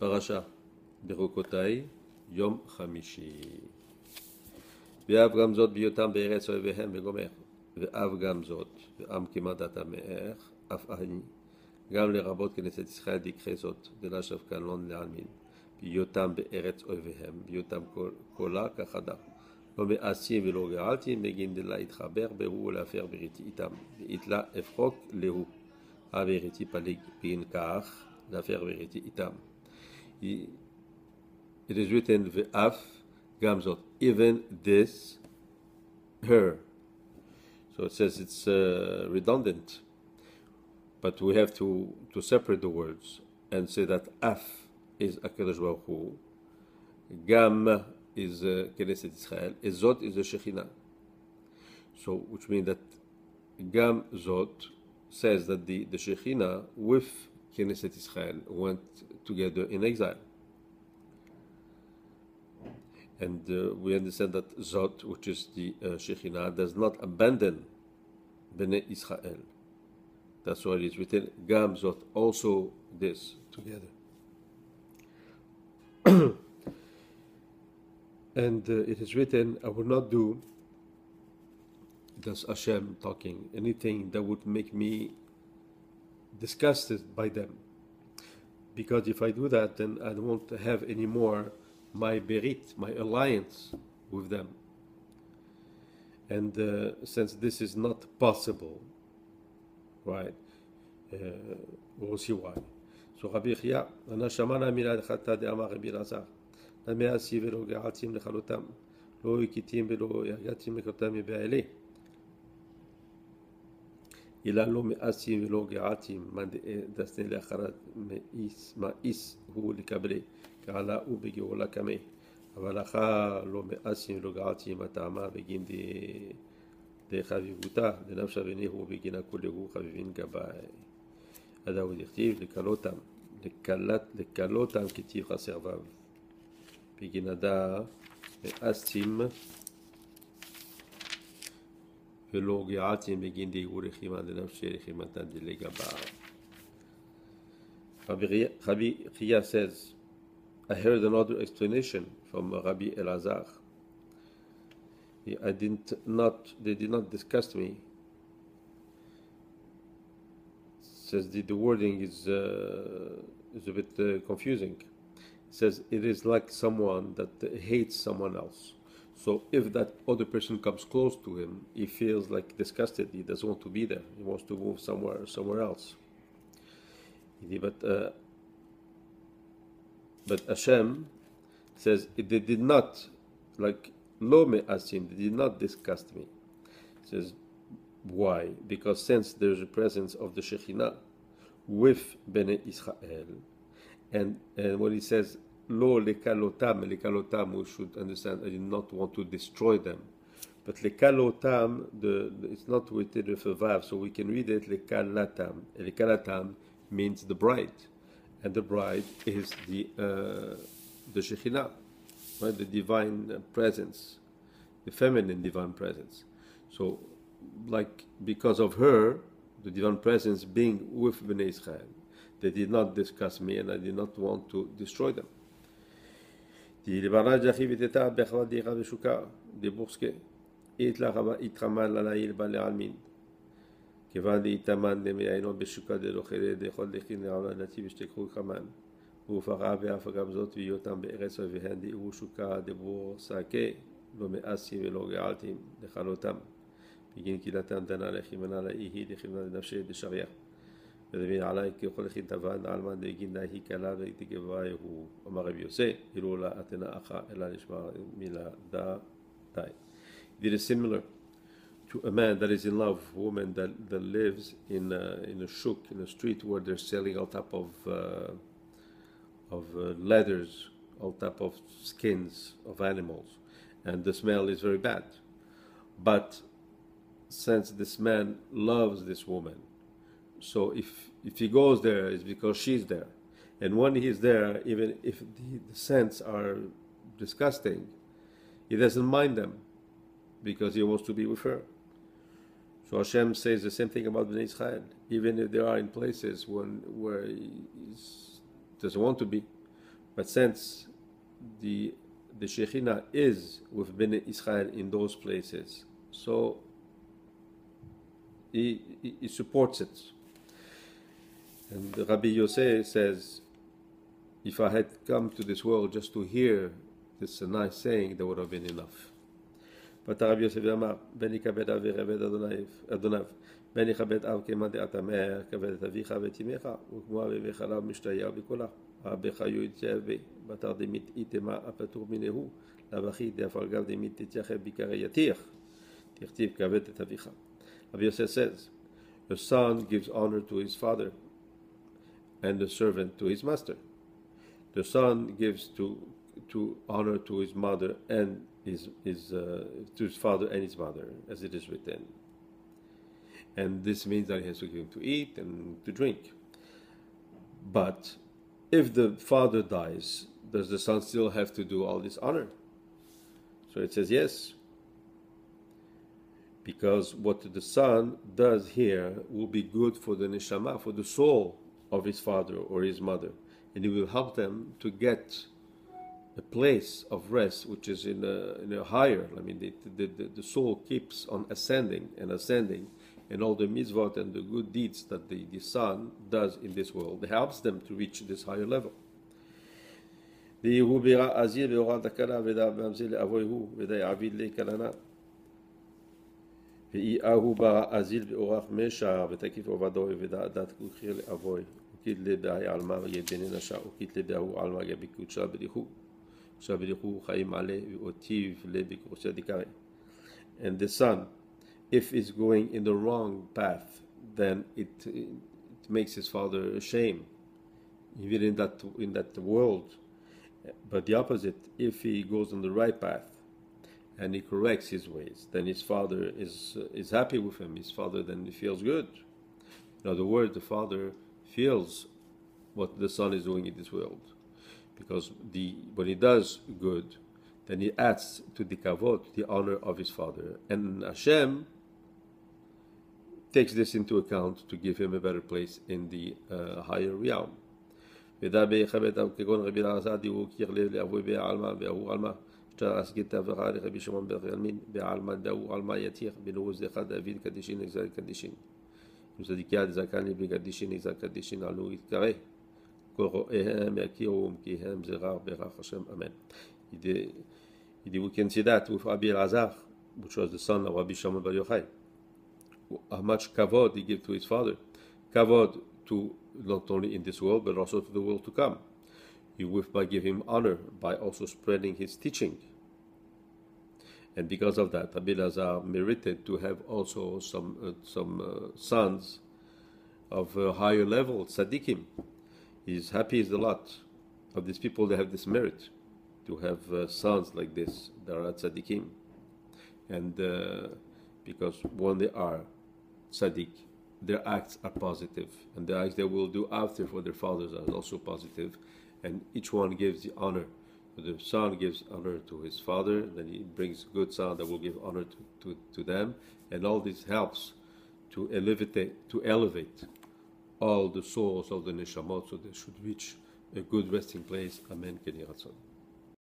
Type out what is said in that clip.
פרשה ברוקותיי, יום חמישי. ואף גם זאת בהיותם בארץ אוהביהם וגומר, ואף גם זאת, ועם כמדת עמך, אף אני, גם לרבות כנסת ישראל דקחה זאת, דלשב קלון לעלמין, בהיותם בארץ אוהביהם, בהיותם קולה כחדה. לא מאסים ולא גאלתי, מגין דלה יתחבר בהו ולהפר בריתי איתם, ויתלה אפחוק להו. הבריתי פליג בין כך, להפר בריתי איתם. It is written ve'af gamzot, even this, her. So it says it's uh, redundant, but we have to, to separate the words and say that af is Akadosh Baruch Hu, gam is uh, Knesset Israel, zot is the Shekhinah. So, which means that gam zot says that the, the Shekhinah with Knesset Israel went together in exile. And uh, we understand that Zot, which is the uh, Shekhinah, does not abandon Bnei Israel. That's why it is written, Gam Zot, also this together. and uh, it is written, I will not do, that's Hashem talking, anything that would make me disgusted by them. Because if I do that, then I won't have any more my berit, my alliance with them. And uh, since this is not possible, right, uh, we'll see why. So Rabbi Chia, אנא שמענה מילה דחתה דאמר רבי אלעזר, למאה עשי ולא געלתים לכלותם, לא הכיתים ולא יגעתים לכלותם מבעלי. אלא לא מאסים ולא געתים, דסני לאחרת מאיס הוא לקבלי. קהלה ובגאולה קמא. אבל אחר לא מאסים ולא געתים הטעמה בגין דחביבותה, דנפשה וניהו בגינה כולהו חביבין גבאי. הדאוד דכתיב לקלותם, לקלותם כתיב חסר וו. בגין הדא מאסים ולא געתים בגין דהיהו לחימה דנפשי לחימתה דלגבה. Rabbi Chia says, I heard another explanation from Rabbi Elazar. I didn't not they did not discuss me. Says the, the wording is uh, is a bit uh, confusing. It says it is like someone that hates someone else. So if that other person comes close to him, he feels like disgusted. He doesn't want to be there. He wants to move somewhere somewhere else. But uh, but Hashem says they did not like lo me asim. They did not disgust me. says why? Because since there's a presence of the Shekhinah with Bnei Israel, and and when he says lo lekalotam, lekalotam, we should understand. I did not want to destroy them. But lekalotam, the, the it's not with the vav, so we can read it lekalatam. Lekalatam means the bride, and the bride is the uh, the Shekhinah, right? The divine presence, the feminine divine presence. So, like because of her, the divine presence being with Bnei Israel, they did not discuss me, and I did not want to destroy them. תהילברה ג'חי ותתה באחווה דירה ושוכר דבורסקה יתרמן ללה ילבא לעלמין. כיוון דאיתמן דמעיינו בשוקה דלוכלה דאכול דכין לעולה נתיב ושתקחו כמן ופרעה ואף גם זאת והיותם בארץ אויביהן דאירו שוקה דבור שקה לא מאסים ולא געלתים לכלותם. בגין קהילתם דנה לכימנה לאי היא לכימנה לנפשי דשריה ודבין עלי ככל לכין תבן עלמא דגין נהי קלה ותגבה הוא אמר רבי יוסי אילו לה אתנה אחא אלא נשמע מילה דה די. It is similar to a man that is in love, a woman that, that lives in a, in a shuk, in a street where they're selling all type of uh, of uh, leathers, all type of skins of animals, and the smell is very bad. But since this man loves this woman, so if if he goes there, it's because she's there, and when he's there, even if the, the scents are disgusting, he doesn't mind them because he wants to be with her. So Hashem says the same thing about Bnei Israel, even if they are in places when, where he doesn't want to be. But since the the Shekhinah is with Bnei Israel in those places, so he, he, he supports it. And Rabbi Yosef says, if I had come to this world just to hear this nice saying, that would have been enough. פתח רבי יוסף ואמר, בן יכבד אב ויכבד אדוניו, בן יכבד אב כמאן דעת המאה, כבד את אביך ואת אמך, וכמו אבי וחלב משתיהו בקולה. אביך יתייבא, בתר דמית איתמה הפטור מנהו, לבכי דאפר גב דמית תתייחד ביקרי יתיח, תכתיב כבד את אביך. Rabbi Yosef says, the son gives honor to his father, and the servant to his master. The son gives to to honor to his mother and his, his uh, to his father and his mother, as it is written. And this means that he has to give him to eat and to drink. But if the father dies, does the son still have to do all this honor? So it says yes. Because what the son does here will be good for the neshama, for the soul of his father or his mother. And it will help them to get a place of rest which is in a, in a higher. I mean, the, the, the, soul keeps on ascending and ascending, and all the mitzvot and the good deeds that the, the son does in this world helps them to reach this higher level. ואי ברא אזיל באורח משער ותקיף עובדו ודעת כוכי לאבוי kitlebehi alma yedeni nasha'u kitlebehu alma gebikucha bedihu. Shabedihu chaim ale otiv lebikucha dikare. And the son, if is going in the wrong path, then it, it makes his father ashamed, even in that in that world. But the opposite, if he goes on the right path, and he corrects his ways, then his father is is happy with him. His father then feels good. In other words, the father feels what the son is doing in this world. Because the, when he does good, then he adds to the kavod, the honor of his father. And Hashem takes this into account to give him a better place in the uh, higher realm. עלו יתקרא יכירו ברך השם אמן. We can see that with Rabbi Elazar, which was the son of Rabbi Shimon Bar Yochai, how much kavod he gave to his father, kavod to not only in this world but also to the world to come. You with by giving him honor by also spreading his teaching and because of that, Rabbi Elazar merited to have also some uh, some uh, sons of a higher level, tzaddikim. He's happy is a lot of these people that have this merit to have uh, sons like this that are tzaddikim. And uh, because when they are tzaddik, their acts are positive, and the acts they will do after for their fathers are also positive and each one gives the honor. The son gives honor to his father, then he brings good son that will give honor to, to, to them, and all this helps to elevate to elevate all the souls of the neshamot so they should reach a good resting place. Amen.